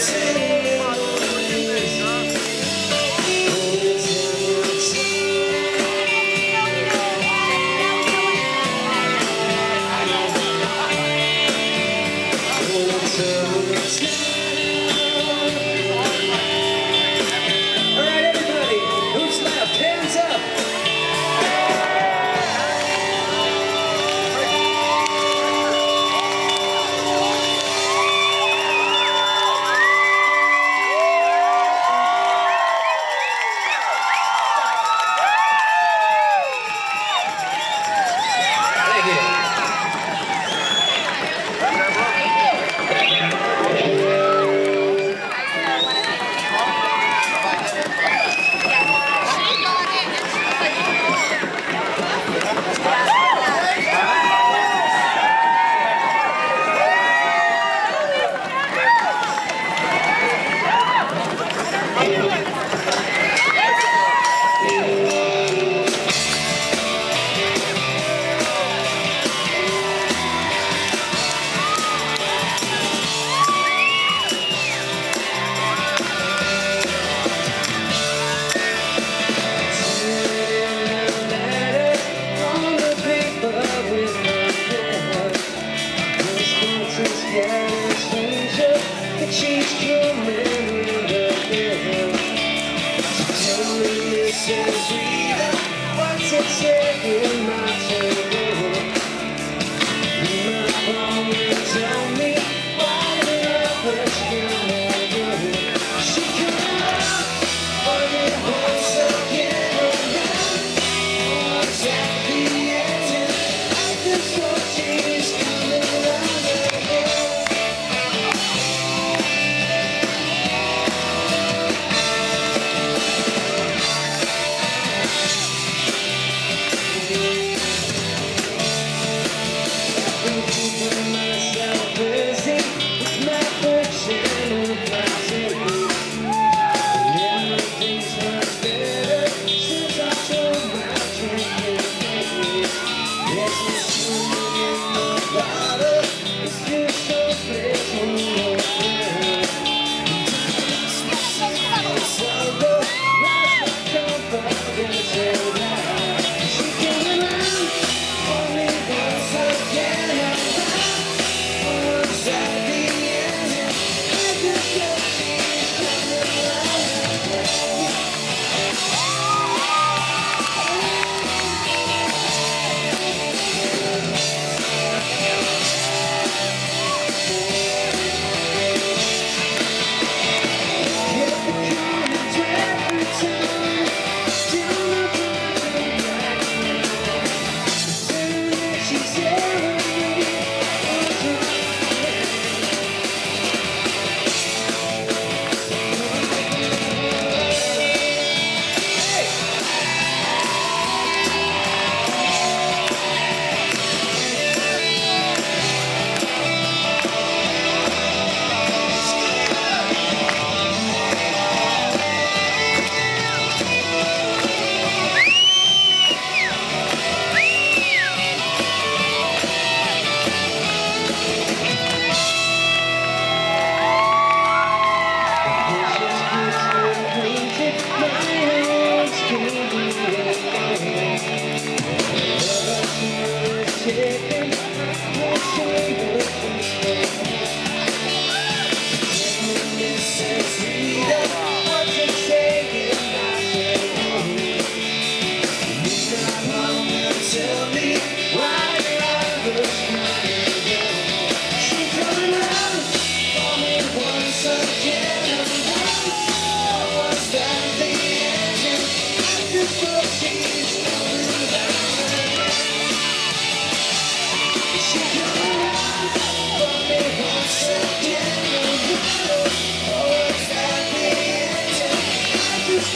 sing. It's in my chair.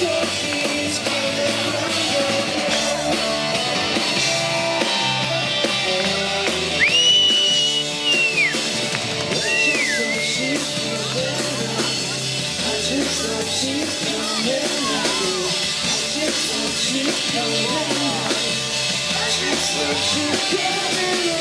She's coming. She's coming.